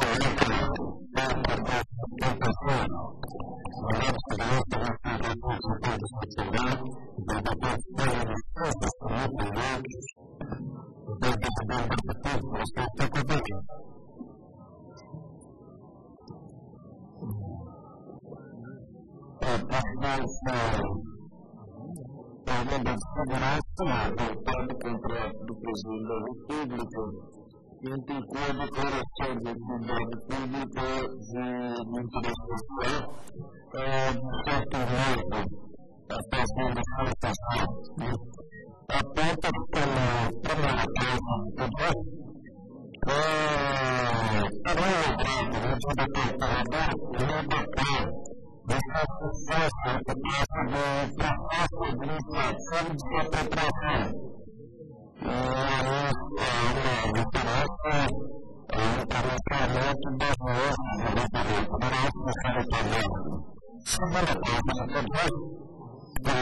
Thank you.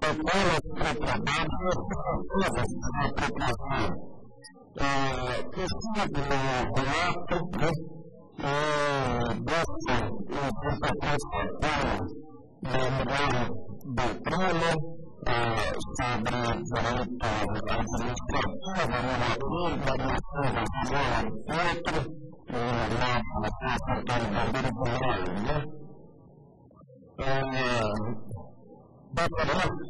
protocolos de trabalho relativos à população. Possível relato dessa interpretação formal do plano sobre direito administrativo normativo da nação brasileira, outro, e lá na Casa do Bandeira do Rio, né? Depois,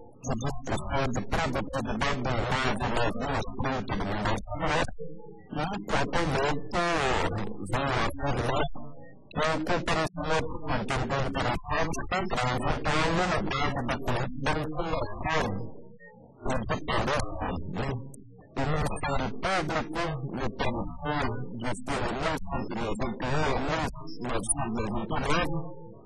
que distorcendo produtividade da rede nas duas frentes do investimento e propriamente vem afirmar que o comparecimento contínuo dos interessados contrai então uma base da política de informação e de interesse do Ministério Público no Comissão de Segurança entre 21 e 1999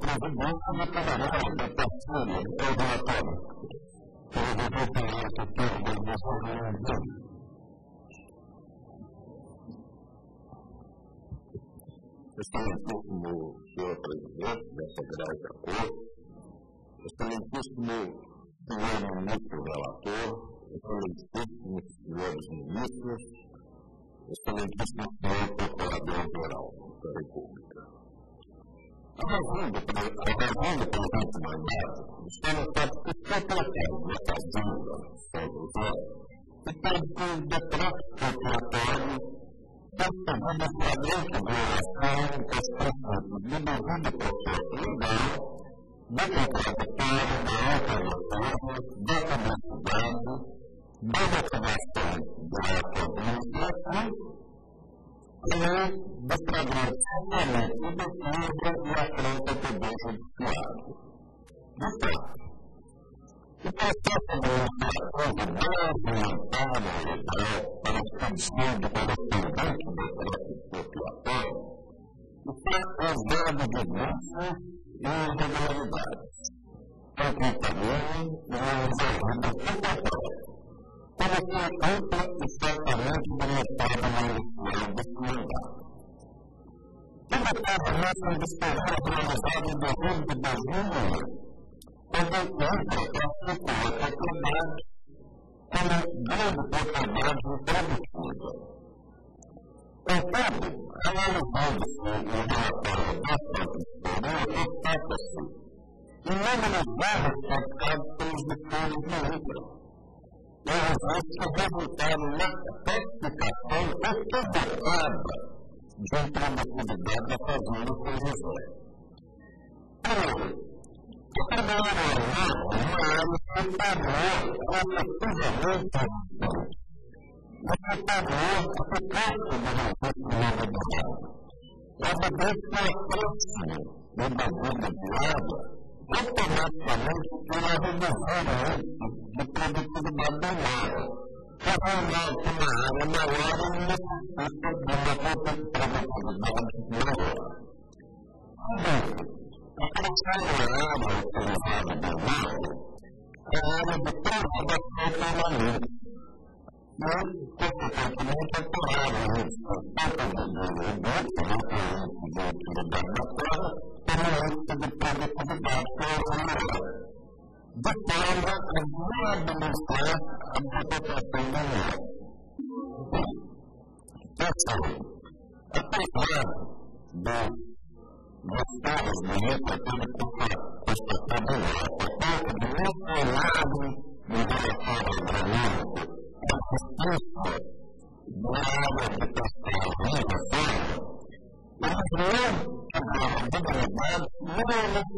presidência nacional da partilha regulatória, pelo departamento de organização da União. Excelentíssimo senhor presidente dessa grande acordo, excelentíssimo senhor ministro ministros, excelentíssimo senhor procurador geral da República. A razão do presente mandato está no fato que o tratado na Fazenda, São José, que teve como decreto protelatório das segundas flagrante violação dos princípios de devido processo legal, da contraditória, da alta reforma, da publicidade, desaprovação da província e de saneamento do Fibra e a França De fato, o processo de legislação deve orientar a realidade para a expansão do correspondente da expropriatório e ser transado de denúncia e irregularidades, tanto no terreno como nos agentes área que pagou relativamente Secretariado eficácia do recurso laboral. Obedece ao próximo do bagulho de água, automaticamente irá reduzir o índice de produtividade do mar. Tornando uma área maior e necessita de uma produtividade maior. Segundo, a terceira área utilizada do mar é a área de preservação permanente não consequentemente apurado isso, tanto do reduto, né, da utilidade da terra, como índice de produtividade que é o maior, de forma a não administrar a população do mundo. Terceiro, apesar dos gostados do IPA tendo constatado a falta de muito lado em relação ao granito, da área de tiveram liberdade nem honestidade. Desta hora do próprio de produtividade, como determina o artigo 6, parágrafo 7 da Lei 8.629. Quarto, comentário complementar para a operação do controle pecuário identificando uma arbitrada recurso e apurando o número de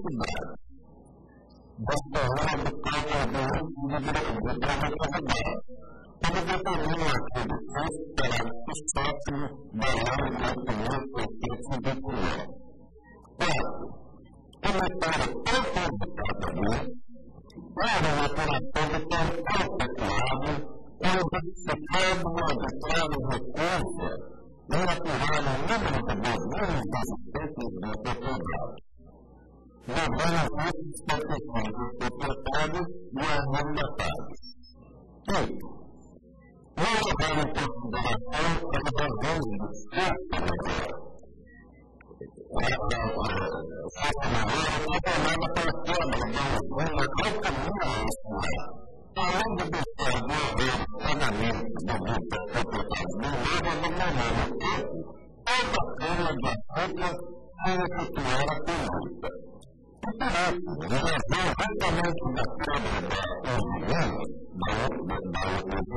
domínios existentes na propriedade, levando as expectativas dos proprietários e arrendatados. Quinto, não levar em consideração as razões do certo maior. Certo maior é controlada pela quebra da usina ao caminho escolar além de buscar dever pagamento da multa proprietária não leva no momento tempo toda forma de açúcar sem efetuar a conduta. E por isso, em razão justamente da quebra da união, da outra a gente é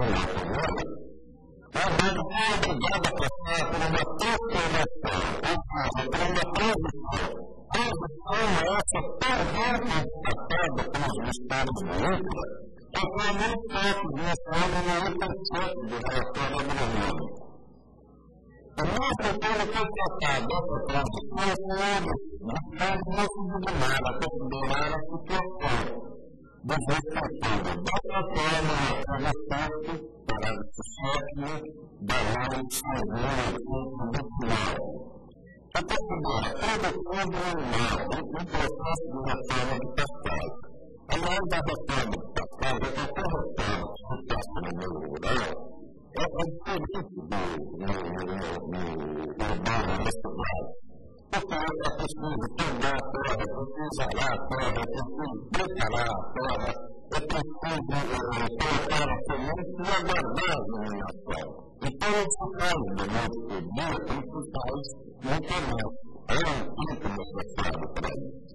obrigado a passar por uma transformação, ou seja, por uma transição. Transição essa tão bem constatada pelos estados do INCRA, Passou muito tempo gestando no 1% do relatório agronômico. E mesmo tendo constatado essa transição, todos buscando não sublimar a considerar a situação dos respectivos. Dessa forma, a resposta, parágrafo 7 da lei 6.829. A considerar cada fundo animal um processo de reforma de pastagem. Aliás, da reforma de pastagem, a reforma que se passa no meio rural é, é diferente do urbano, na cidade. Porque é preciso pegar a terra, é preciso arar a terra, é preciso preparar a terra, é preciso colocar a semente e aguardar a iluminação. Então, esse caso do nosso dia, isso faz muito mais. É um tempo necessário para isso. Tamanho. O Papa tomou a declaratória, como o presidente da 41 da Federação da Fatura, foi constatado que o Parlamento Judicial constatou que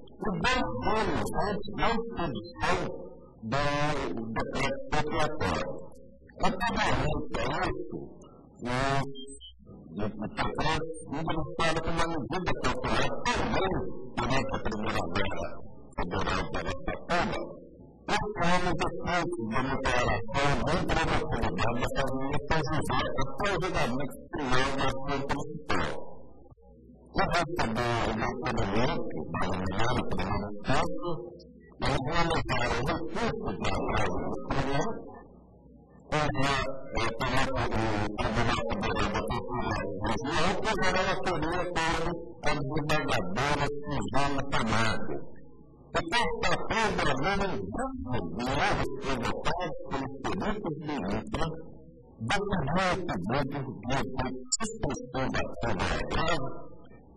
é. O Senhor foi datado 7 de novembro de 2007, ou seja, ano após a vistoria política dois anos antes da expedição do decreto expropriatório. Anteriormente a isso, o decreto beneficiava com uma medida popular também durante a Primeira Guerra Federal de Aracatuba, estamos depois da declaração de produtividade da família São José, até o julgamento final da ação principal. Eu recebi o da Unidade do Município e regulamentaram o recurso de atraso do cliente, onde o Tribunal Federal da Constituição fizeram a teoria sobre a desembargadora Suzana Camargo. E quarta-feira, programando um novos provocados pelos peritos de INCRA, documento de suspensão da ação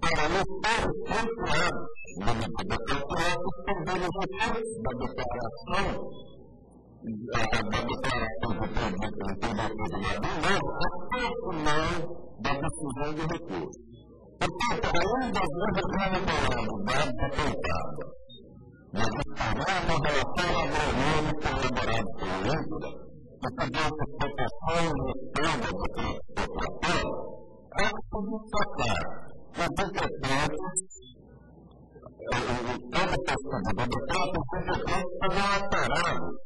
para lutar contra na medida cautelar, suspendendo os efeitos da declaração da declaração do produto no Tribunal Tribunal até o final da decisão de recurso. Portanto, além das irregularidades apontadas na disparada relatório agronômico elaborado pelo INCRA, que tivesse proteção e respeito do transportador, há que destacar os decretos, toda questão do decreto, os decretos foram alterados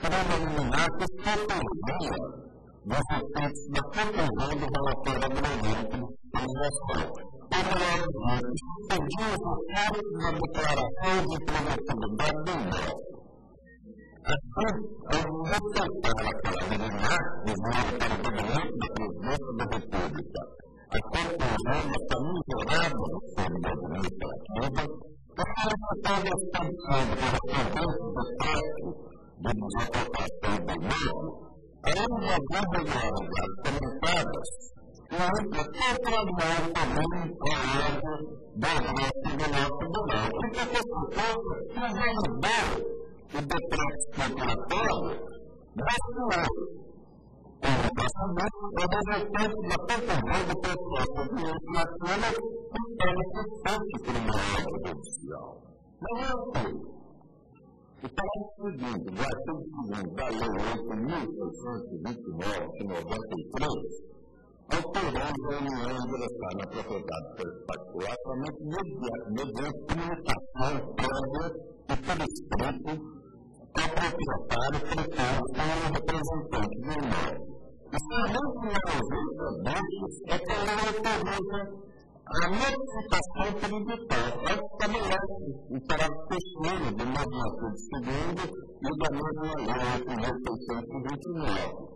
para eliminar que protegia dos efeitos da conclusão do relatório agronômico da gestão. Analogia, suspendia os efeitos na declaração de produtividade do imóvel. Assim, ao respeitar aquela liminar, dizendo para o governante da da República, a conclusão da famigerada reforma administrativa, a solicitada expansão correspondente do prazo de desocupação do mesmo, além das irregularidades comentadas, e contrariar também a ordem do resto do nosso porque, por suposto, invalidou o decreto exploratório nacional o passamento é o resultado da conclusão do processo administrativo que torna-se feito por uma ordem judicial. Não é. O parágrafo seguinte do artigo 2 da Lei 8.629 de 93 autoriza a União a ingressar na propriedade particular somente mediante comunicação e por escrito ao proprietário preparado como representante do imóvel. E somente na ausência destes é que a lei autoriza a notificação tributária. É que estabelece o parágrafo terceiro do mesmo artigo segundo e da mesma lei 8.629.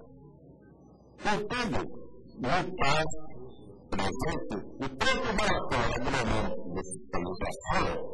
Contudo, no caso presente, o próprio relatório agronômico de fiscalização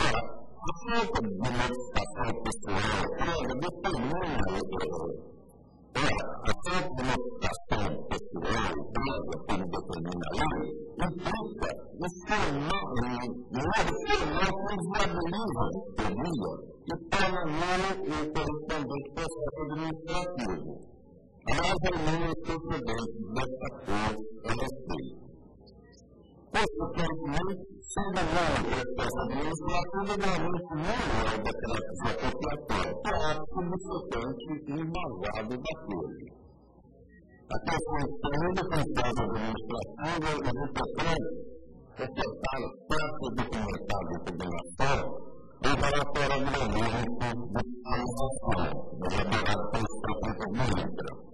Ora, a falta de modificação pessoal prévia determina a Ora, a falta de modificação pessoal que ele determina a lei implica o formado formal que viabiliza a teoria e torna nulo o correspondente processo administrativo. A mais ou menos precedentes desta cor a respeito. Consequentemente, sendo não o processo administrativo, realmente não é o desapropriatório, que é ato subsequente e embasado. A do de de elaborado pelos prefeitos do INCRA. Eu estava comentando e os coisa José. Na verdade, uma das razões apresentadas pelos interpretados na casa administrativa foi esse denominada inapropriada pelo a de Regional do INCRA.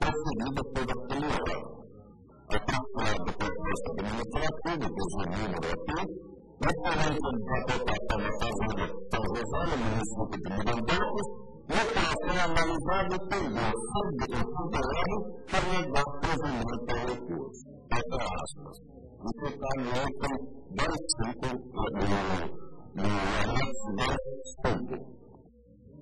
no da por aquele órgão. A partir do processo administrativo, cujo número aqui, referente à interpretação da fazenda São Rosário, município de Mirandópolis, locação analisada pelo subdelegado por negar provimento ao recurso. Até aspas. Isso está no item 25 no anexo 10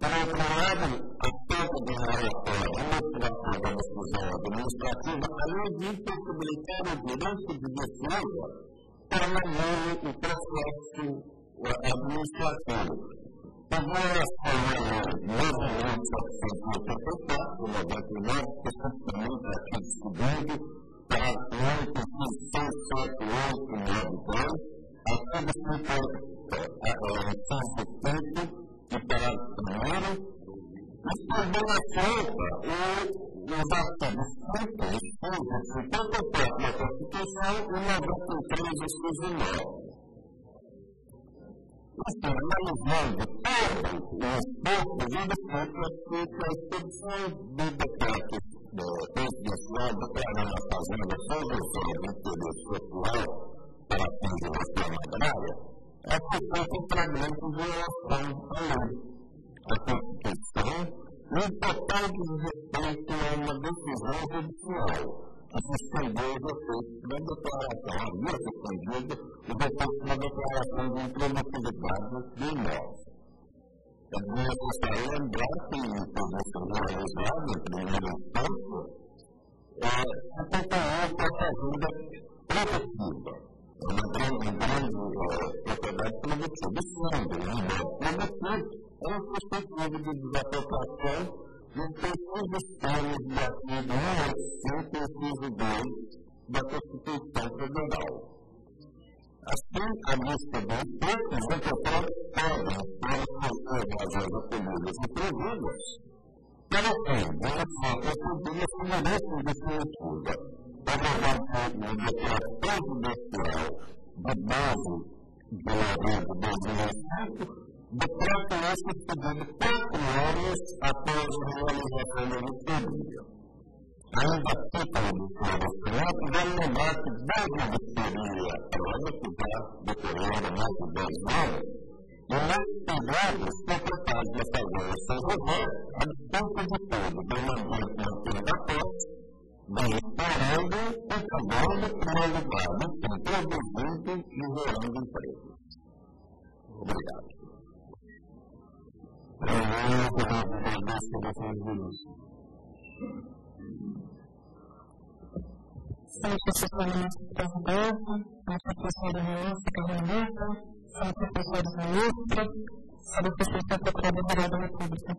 Por outro lado, a falta de relatório e motivação da decisão administrativa, além de impossibilitar o direito de defesa, permanece o processo administrativo em relação ao movimento 784, 99, especificamente aqui de para 8, 6, 7, 8, 9, 10, aqui de 5, e para o primeiro, mas também afeta os artigos 5, 54 da Constituição e 93 dos 19 analisando todo o esforço de defesa a expedição do decreto presidencial declarando a fazenda sujeição do interesse social para fins da reforma agrária, é feito um fragmento de relação à lei, à Constituição e um total desrespeito a uma decisão judicial que suspendeu o efeito da declaração, havia suspendido o efeito da declaração de improdutividade do imóvel. É necessário lembrar que o projeto realizado em primeira instância é acompanhou com a fazenda produtiva. É uma grande, grande propriedade produtiva. Sendo um imóvel produtivo, é uma perspectiva de desapropriação nos precisos termos do artigo 185, inciso 2 da Constituição Federal. Assim, a lista dos efeitos encontrados podem ser razões acolhidas e previstas para fim de iniciar procedura semelhante definitiva, aprovado no decreto presidencial de base de abril de 2005, decreto esse pedido quatro anos após a realização da auditoria. Ainda título do Senado, vale lembrar que desde a auditoria prévia, que já decorreu há mais de 10 anos, e nesses períodos foi capaz de fazer o seu governo, a despeito de tudo, do ambiente mantido da posse, bem explorando, entregando, criando lugar, enfim, produzindo e gerando empregos. Obrigado. Sim, professora Presidente, a professora Ministra Carmelita, são professores ministros, sou professora da Procuradoria da República.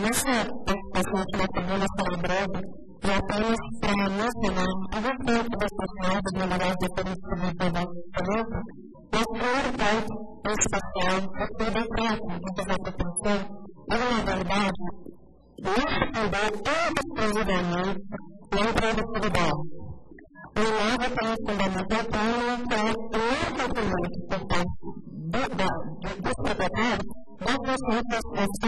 Nessa participação aqui na tribuna celebrada, e apenas para mencionar a respeito das sociais das melhores definições do nosso mas prioridade especial é ter decreto de desapropriação e, na verdade, responder exclusivamente na produtividade. O INAVA tem um fundamento autônomo que é o cumprimento por parte dos proprietários das receitas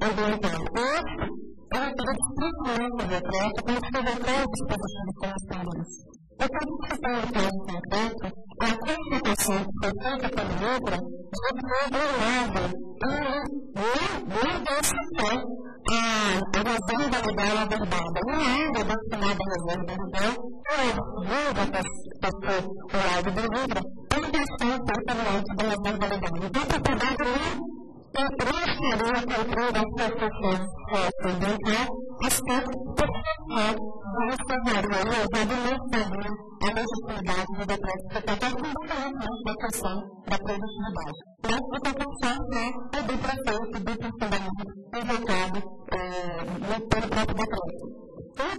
socioambientais. E é um pedido estrictamente do decreto com os projetores dispositivos correspondentes. O que está no caso concreto é a constatação que foi feita pelo Libra de que um lado não identificou a reserva legal abordada. Um lado destinado à reserva legal, o lado segundo passou o lado do Libra, ele deixou feita no lado da reserva legal. Então, a propriedade não transferiu a controle das prestações ambientais, aspecto principal do restauraria e da administração a legitimidade do decreto estatal com da questão da produtividade. Mas a proteção é do prefeito, do funcionamento invocado no próprio decreto.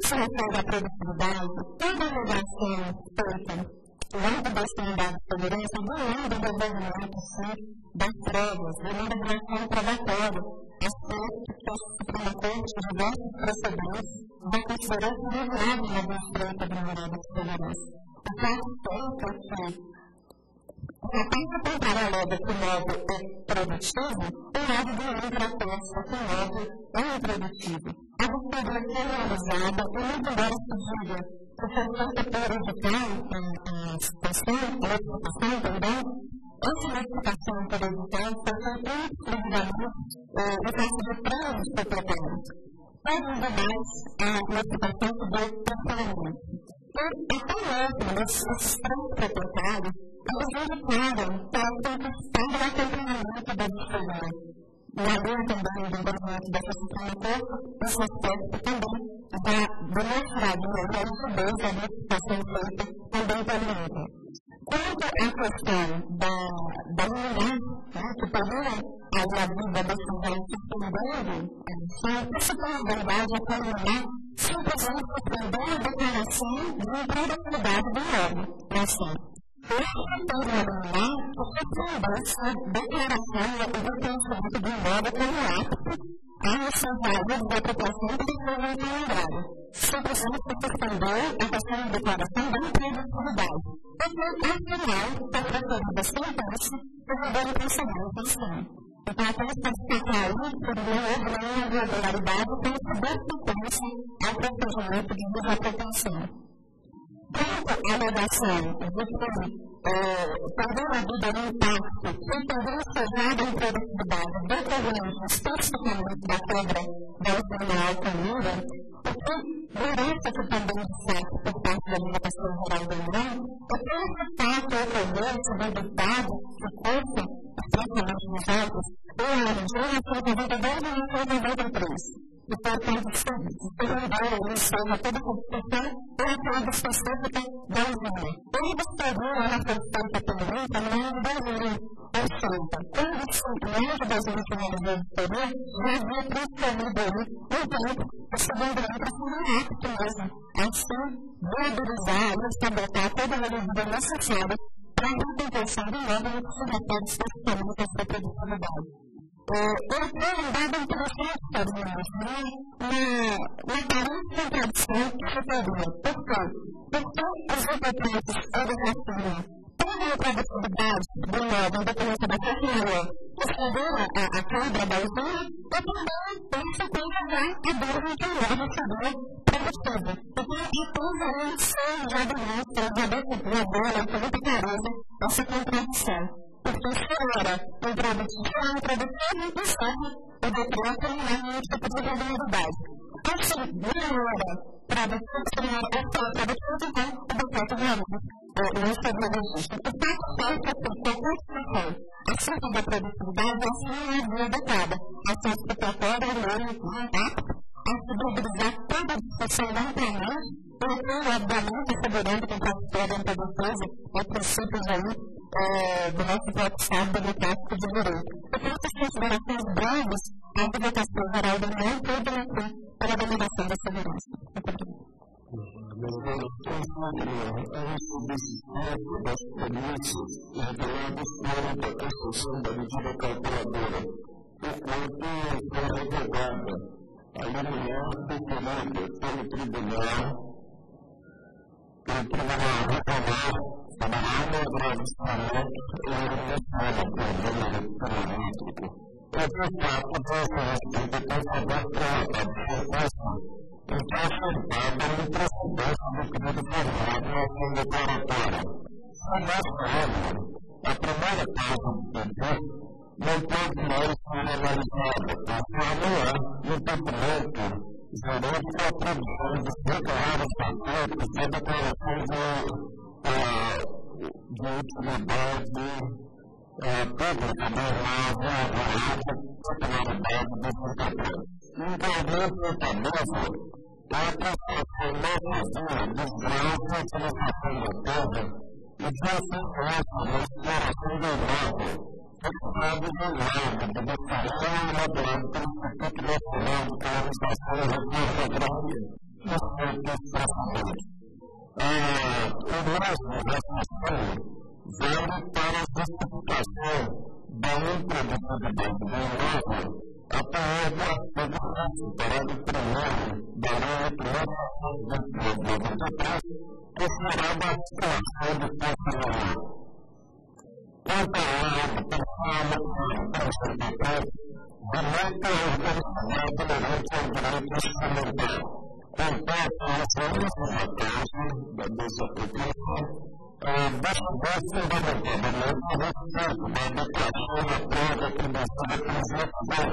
Se refere à produtividade, toda a negação feita lado dessa unidade de segurança, do lado do governamento, sim, das provas, do lado da relação probatória, aspecto que a Suprema Corte, diversos precedentes, vai considerar favorável na busca da namorada de segurança. O quarto ponto é que a parte comparada com o modo produtivo, o modo do não protesto com o modo improdutivo. A busca foi realizada e muito embora se diga que foi feita para evitar a situação, a explotação também, essa notificação por edital foi feita exclusivamente no caso de planos proprietários. Todos os demais, a notificação se deu parcialmente. Até mesmo esses planos proprietários, eles indicaram para a conquistão do acompanhamento da despesa. Na linha também do envolvimento dessa Suprema Corte, esse aspecto também da demonstraria da rigidez da notificação feita também INPE. Quanto à questão da, da mulher, né, que poderia aí a vida desse velho suspendendo a missão, principal verdade é a mulher simplesmente suspendeu a declaração de improdutividade do órgão. É assim, esse setor da mulher que suspendeu essa declaração e o reconhecimento do imóvel como apto a missão válida da população que foi lembrada. Simplesmente suspendeu a questão da declaração da improdutividade porque, afinal, foi proferida sentença por modelo pensional em questão. Então, apenas para destacar aí, por houve nenhuma irregularidade com subsequência ao procedimento de desapropriação. Quanto à alegação de que perdeu a vida no impacto que também encerrada em produtividade decorrente especificamente da quebra da usina Altamira, o que merece que também destaque por parte da Limitação Geral do Irã, é que esse fato ocorreu segundo o dado que consta, especialmente nos autos, em Argentina, foi devido desde 1993 e portanto perguntaram eles sobre toda a constituição ou aquela específica da usina. Ele descreveu a feita pelo INPA no ano de 2080. Quando se meio de 2019 teria, já havia transferido ele um tempo, o segundo ano para um apto mesmo, assim, viabilizar e estabelecer toda a medida necessária para a manutenção do módulo que se refere especificamente à sua produtividade foi andado interessante para nós, né? na, aparente contradição que se teria. Por quê? Porque os representantes educativos têm a produtividade do modo independente da tecnologia que segura a, a quebra da usina e também pensa que já a dor que leva a saber produtiva. Então, é tudo isso já demonstra, já demonstra com muita clareza essa contradição porque fora um produto já um produto e serve o decreto na disponibilidade. Assim, melhora para você criar essa produtividade o decreto realiza no seu registro. O fato é que a Constituição, acerca da produtividade, assim não é bem adequada. A expectativa é mesmo impacto a disponibilizar toda a discussão da internet, colocando, obviamente, assegurando que o professor da defesa é princípios aí do nosso WhatsApp democrático de direito. Por essas considerações breves, a Advocacia Geral da pode atuar para a dominação da segurança. A respeito das experiências reveladas durante a construção da medida calculadora, enquanto foi revogada a liminar definida pelo Tribunal, pelo Tribunal Regional Tem saber trata de recurso em que a causa do pedido não pode mais ser analisada, pois não é no documento jurídico a previsão de declarar os fatores e declarações de o mesmo raciocínio vale para a justificação da improdutividade do imóvel até do artigo 5, parágrafo 1 da lei 893, considerada a situação de funcionamento. Quanto à lei de pensão constitucional, demanda a organização durante o direito fundamental. Contanto, as nossas apostas da desaplicação bastante fundamentalmente da adequação da prova promissora conjuntural,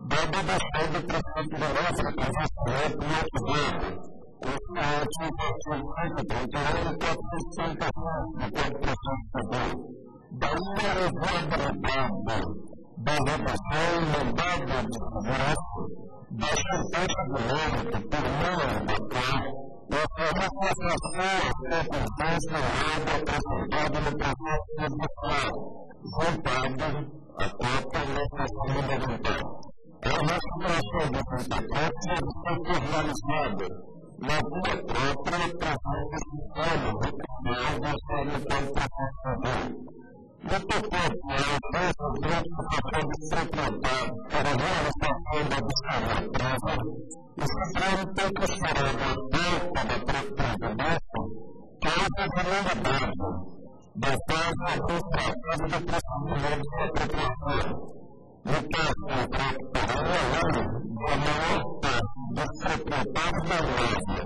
da adequação do princípio da nossa conjuntura e outros erros, constante em artigo 131 e 465 do Código de Processo Civil, da irrevogabilidade da redação e mandado de segurança da sentença de mérito por meio da qual e como associação circunstância nada apresentada no processo judicial, voltada a cópia nessa segunda vontade. A restauração do contrato deve ser formalizada na via própria presença sistema reclamado sobre o processo no tocante à ofensa diante do papel de ser tratado para a realização da discussão presa, o Supremo tem considerado a falta da preponderância causa de nulidade da fase administrativa do procedimento de apropriação. No caso concreto, porém, a lei da maior parte dos proprietários da loja,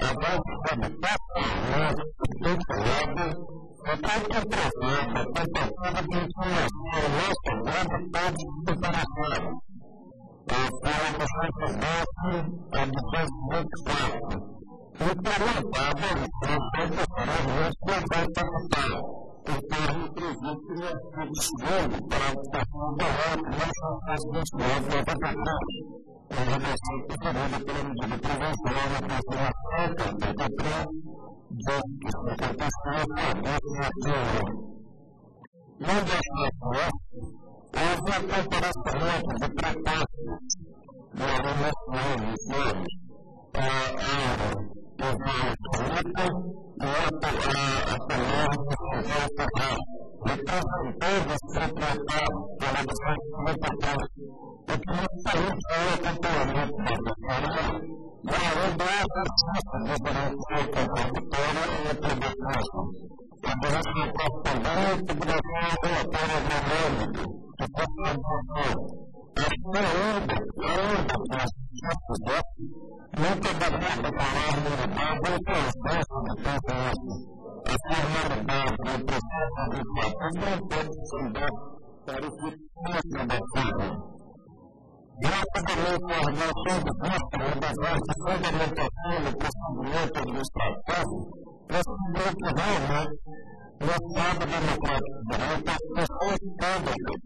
a base de habitação, foi criada Depois que apresenta a tentativa de inclinação nossa grande parte de preparação, a fala do sacerdote é de 2024, implementada em função do projeto da data capital, conforme previsto no artigo 2 para a votação da ordem das 29 da capital a redação preferida pela medida provisória da Constituição, capítulo 3, de 57, décimo Não deixa de houve a comparecimento de protestos do aluno nacional, a Ivan Felipe e a Palermo José Ferraz, representando os proprietários pela licença o que justamente é o acompanhamento da pessoa, e além da exercício de direito contraditório e atribuição. O direito correspondente obrigação relatório agronômico, que pode ser desenvolvido. Assim ainda, ainda que as pessoas nunca deveria declarar nulidade ou transgressão de confiança. A formalidade do processo administrativo não pode dada para o futuro da forma rapidamente a relação do custo das nossas fundamentação no procedimento administrativo, procedimento realmente no Estado Democrático de Direito as pessoas públicas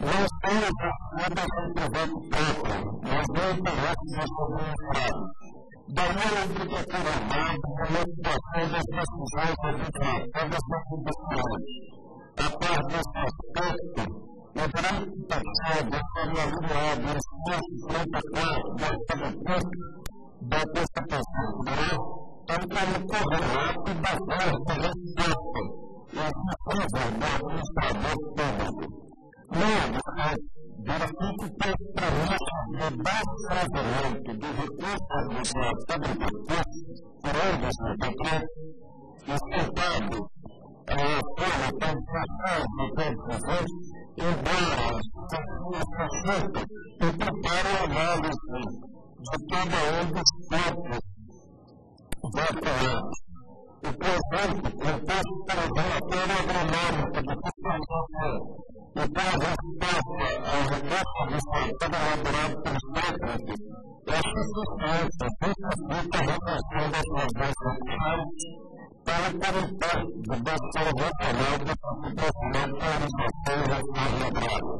não são exercidas em proveito próprio, mas no interesse dos administrados. Daí a obrigatoriedade da motivação das decisões na judiciária. A par desse aspecto, que passado estava alineado no esforço 34 do artigo 5 da Constituição Federal, então como correlato da força resposta e executiva do administrador público. No verifique que as premissas de desfazimento do recurso administrativo do curso por onde se decreta, sustentado a forma de administração do tempo embora suficiente e prepare a análise de cada um dos pontos atuantes. O conjunto composto pelo relatório agronômico de fiscalização e pela resposta ao recurso administrativo elaborado pelos técnicos é suficiente justifica a redução das razões sociais para perguntar de bastante retomada da realização da reforma agrária.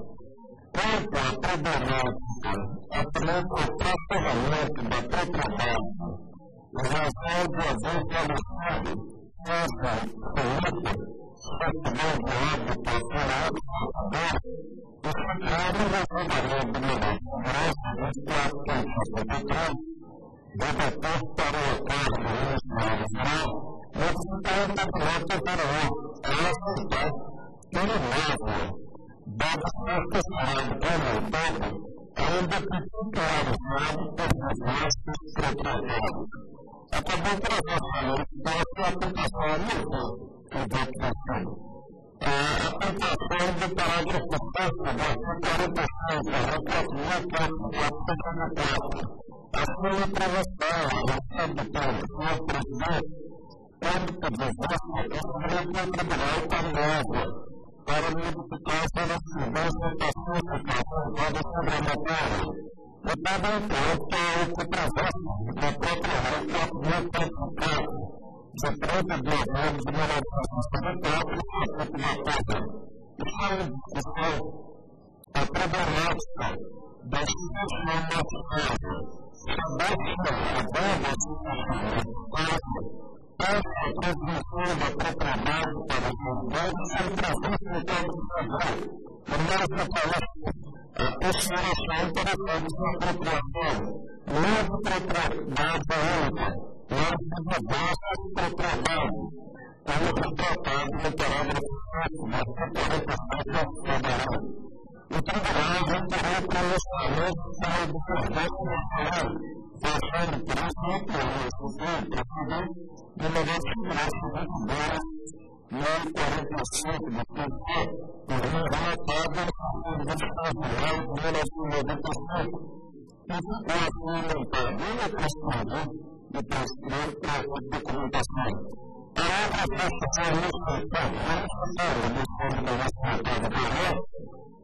Quanto à problemática, apresenta o questionamento da Petrobras em razão do alocado coisa política fosse bem guiada por moral conservadora, isso claro representaria habilidades graças às situações de petróleo, debater para o acordo internacional, necessitar da planta para o aceitar que o novo deve ser considerado promontado, ainda que tutelado por seus nossos proprietários. Para a aplicação a educação. A aplicação do parágrafo 6 da 45 da República Nacional a sua aprovação, a recebe pelo presidente, âmbito de voto, o Tribunal Carioca para modificar para a mudança pacífica aprovada sobre a matéria. E também que o que preveste na própria lei não qualificado de 30 de novembro de 1974, capítulo 4. Isso é discussão a problemática da situação nacional. Basta a banda situação essa transmissão da propriedade para os soldados é prevista no Código Federal. Primeiro propósito, a consideração para todos na apropriação, não de propriedade única, mas de diversas propriedades, como foi tratado no parágrafo 7 da 47 Federal. O Tribunal já terá pronunciamento sobre o Congresso Nacional deixando por isso muito precisão de levar segurança muito boa no 45 do PIB, por relatado no Universidade Federal de 1995, e ficou assim montado uma questão de transferir para a documentação. A outra questão é necessária, é necessária no Fundo da Universidade Federal, uma questão da Universidade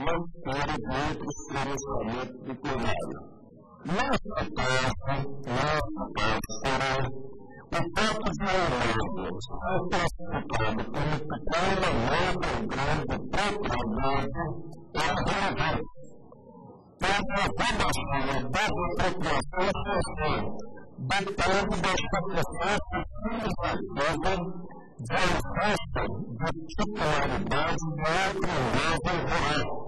não foram dentro do financiamento do plenário. Nossa parte, nesta parte, será o fato de Aurélio ser classificado como pequena nota ou grande propriedade é relevante. Pela redação das apropriações sociais, depende das propriedades civilizatórias da ausência de titularidade da autoridade rural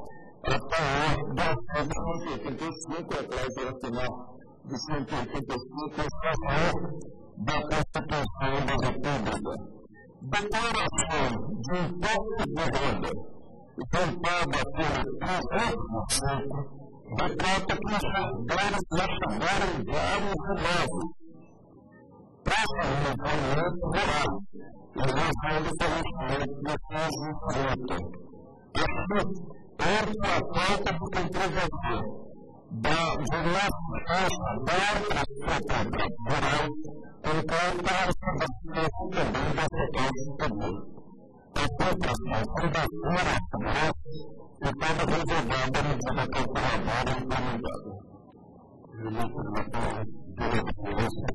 essa doação de 185, atrás da final de 185, estação da Constituição da República. Declaração de imposto de renda, contada por 300%, retrata que os brasileiros já chegaram vários humanos. Passa um movimento rural, elevando o conhecimento de seus instrumentos. Assim, outra falta por entrevista da jornada da plataforma rural enquanto a representação também da sociedade também. A contratação da Câmara Rural estava reservada no dia da calculadora implementada. Relacionada à direção,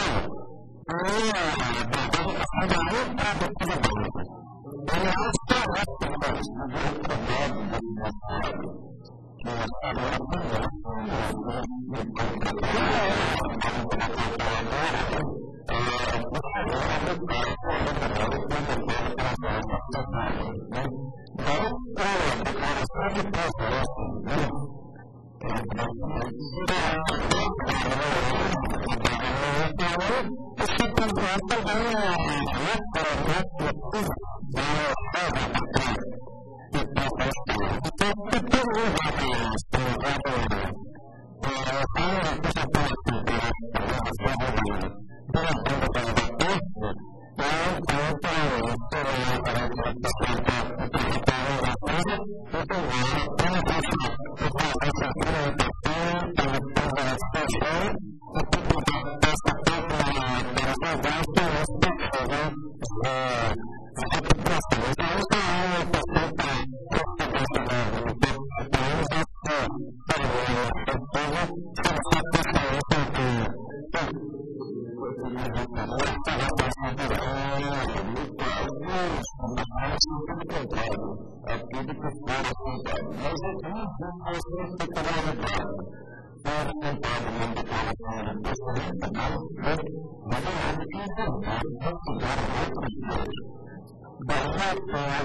Oh,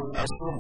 da Federal